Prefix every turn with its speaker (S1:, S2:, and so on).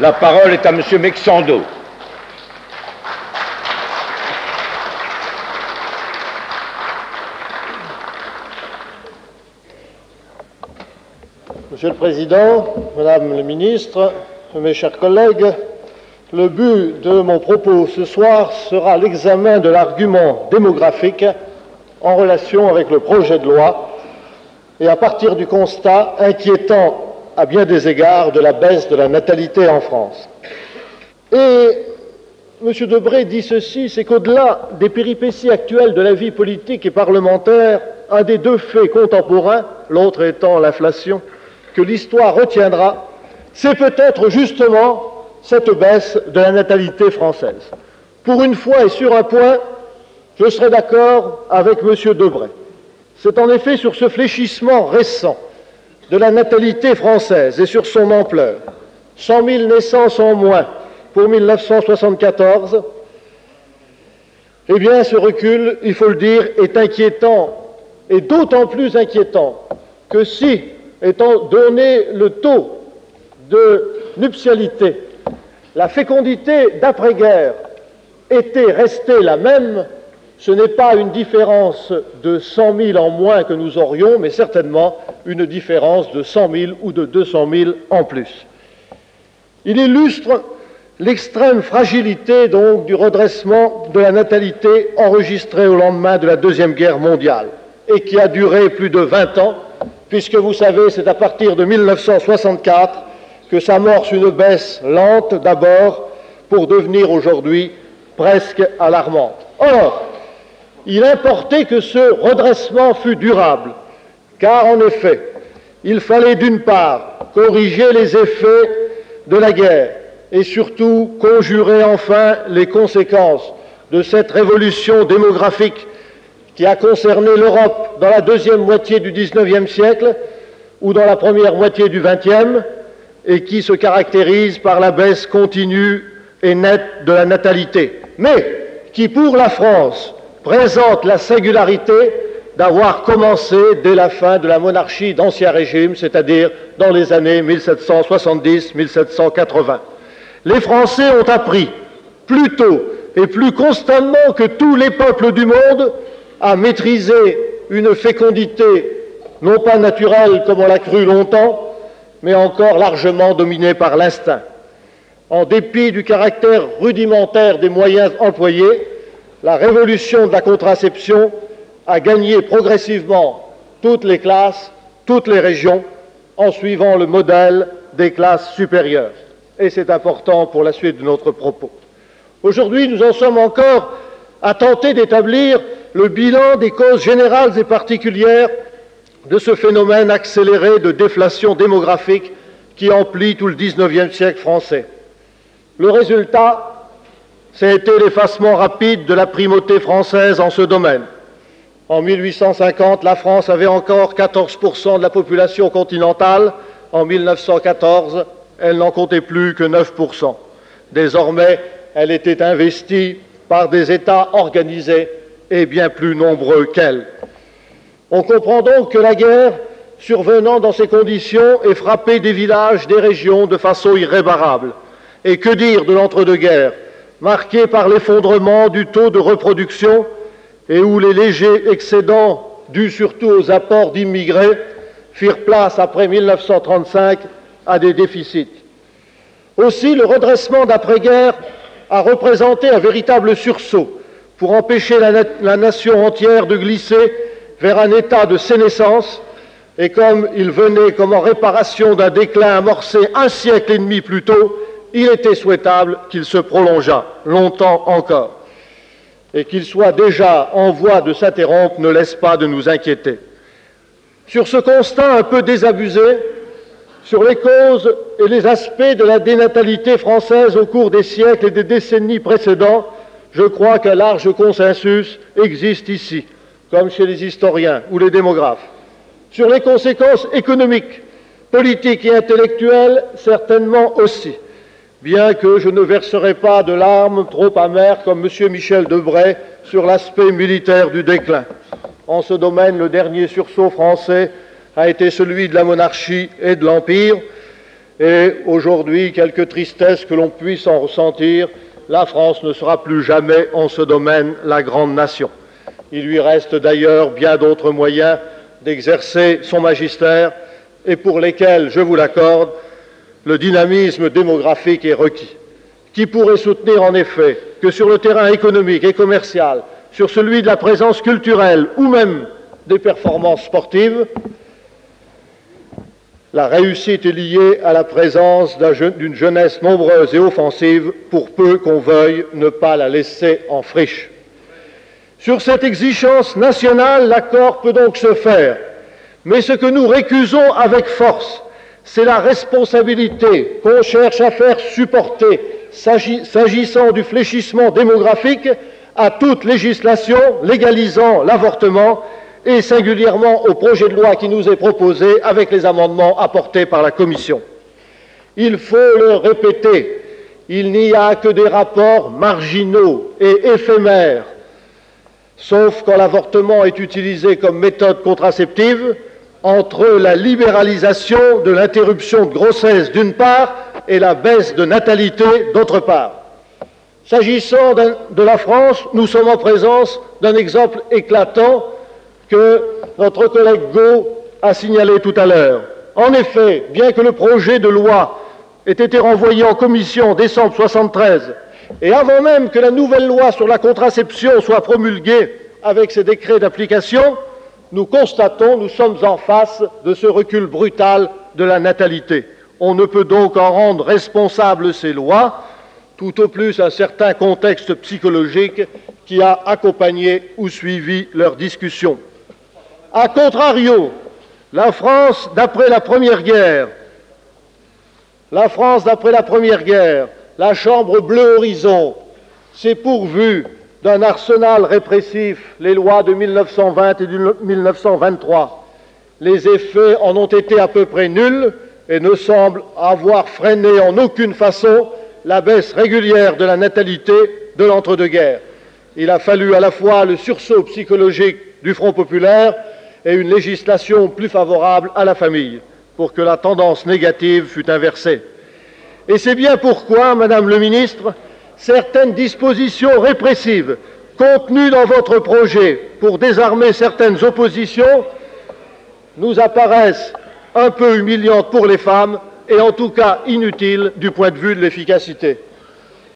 S1: La parole est à M. Mexando.
S2: Monsieur le Président, Madame le Ministre, mes chers collègues, le but de mon propos ce soir sera l'examen de l'argument démographique en relation avec le projet de loi et à partir du constat inquiétant à bien des égards de la baisse de la natalité en France. Et M. Debré dit ceci, c'est qu'au-delà des péripéties actuelles de la vie politique et parlementaire, un des deux faits contemporains, l'autre étant l'inflation, que l'histoire retiendra, c'est peut-être justement cette baisse de la natalité française. Pour une fois et sur un point, je serai d'accord avec M. Debray. C'est en effet sur ce fléchissement récent de la natalité française et sur son ampleur, 100 000 naissances en moins pour 1974, eh bien, ce recul, il faut le dire, est inquiétant, et d'autant plus inquiétant que si étant donné le taux de nuptialité, la fécondité d'après-guerre était restée la même, ce n'est pas une différence de 100 000 en moins que nous aurions, mais certainement une différence de 100 000 ou de 200 000 en plus. Il illustre l'extrême fragilité donc du redressement de la natalité enregistré au lendemain de la Deuxième Guerre mondiale et qui a duré plus de 20 ans puisque vous savez, c'est à partir de 1964 que s'amorce une baisse lente d'abord pour devenir aujourd'hui presque alarmante. Or, il importait que ce redressement fût durable, car en effet, il fallait d'une part corriger les effets de la guerre et surtout conjurer enfin les conséquences de cette révolution démographique qui a concerné l'Europe dans la deuxième moitié du XIXe siècle ou dans la première moitié du XXe et qui se caractérise par la baisse continue et nette de la natalité, mais qui, pour la France, présente la singularité d'avoir commencé dès la fin de la monarchie d'Ancien Régime, c'est-à-dire dans les années 1770-1780. Les Français ont appris plus tôt et plus constamment que tous les peuples du monde à maîtriser une fécondité non pas naturelle comme on l'a cru longtemps, mais encore largement dominée par l'instinct. En dépit du caractère rudimentaire des moyens employés, la révolution de la contraception a gagné progressivement toutes les classes, toutes les régions, en suivant le modèle des classes supérieures. Et c'est important pour la suite de notre propos. Aujourd'hui, nous en sommes encore à tenter d'établir le bilan des causes générales et particulières de ce phénomène accéléré de déflation démographique qui emplit tout le XIXe siècle français. Le résultat, été l'effacement rapide de la primauté française en ce domaine. En 1850, la France avait encore 14% de la population continentale. En 1914, elle n'en comptait plus que 9%. Désormais, elle était investie par des États organisés et bien plus nombreux qu'elle. On comprend donc que la guerre, survenant dans ces conditions, ait frappé des villages, des régions de façon irréparable. Et que dire de l'entre-deux-guerres, marqué par l'effondrement du taux de reproduction et où les légers excédents, dus surtout aux apports d'immigrés, firent place après 1935 à des déficits. Aussi, le redressement d'après-guerre a représenté un véritable sursaut pour empêcher la, nation entière de glisser vers un état de sénescence, et comme il venait comme en réparation d'un déclin amorcé un siècle et demi plus tôt, il était souhaitable qu'il se prolongeât longtemps encore. Et qu'il soit déjà en voie de s'interrompre ne laisse pas de nous inquiéter. Sur ce constat un peu désabusé, sur les causes et les aspects de la dénatalité française au cours des siècles et des décennies précédents, je crois qu'un large consensus existe ici, comme chez les historiens ou les démographes. Sur les conséquences économiques, politiques et intellectuelles, certainement aussi, bien que je ne verserai pas de larmes trop amères comme M. Michel Debray sur l'aspect militaire du déclin. En ce domaine, le dernier sursaut français a été celui de la monarchie et de l'Empire, Et aujourd'hui, quelque tristesse que l'on puisse en ressentir, la France ne sera plus jamais en ce domaine la grande nation. Il lui reste d'ailleurs bien d'autres moyens d'exercer son magistère et pour lesquels, je vous l'accorde, le dynamisme démographique est requis. Qui pourrait soutenir en effet que sur le terrain économique et commercial, sur celui de la présence culturelle ou même des performances sportives, la réussite est liée à la présence d'une jeunesse nombreuse et offensive, pour peu qu'on veuille ne pas la laisser en friche. Sur cette exigence nationale, l'accord peut donc se faire, mais ce que nous récusons avec force, c'est la responsabilité qu'on cherche à faire supporter, s'agissant du fléchissement démographique, à toute législation légalisant l'avortement et singulièrement au projet de loi qui nous est proposé avec les amendements apportés par la Commission. Il faut le répéter, il n'y a que des rapports marginaux et éphémères, sauf quand l'avortement est utilisé comme méthode contraceptive, entre la libéralisation de l'interruption de grossesse d'une part et la baisse de natalité d'autre part. S'agissant de la France, nous sommes en présence d'un exemple éclatant que notre collègue Gau a signalé tout à l'heure. En effet, bien que le projet de loi ait été renvoyé en commission en décembre 1973, et avant même que la nouvelle loi sur la contraception soit promulguée avec ses décrets d'application, nous constatons, nous sommes en face de ce recul brutal de la natalité. On ne peut donc en rendre responsables ces lois, tout au plus un certain contexte psychologique qui a accompagné ou suivi leur discussion. A contrario, la France d'après la Première Guerre, la France d'après la Première Guerre, la Chambre bleue horizon, s'est pourvue d'un arsenal répressif, les lois de 1920 et de 1923. Les effets en ont été à peu près nuls et ne semblent avoir freiné en aucune façon la baisse régulière de la natalité de l'entre-deux-guerres. Il a fallu à la fois le sursaut psychologique du Front populaire et une législation plus favorable à la famille pour que la tendance négative fût inversée. Et c'est bien pourquoi, Madame le ministre, certaines dispositions répressives contenues dans votre projet pour désarmer certaines oppositions nous apparaissent un peu humiliantes pour les femmes et en tout cas inutiles du point de vue de l'efficacité.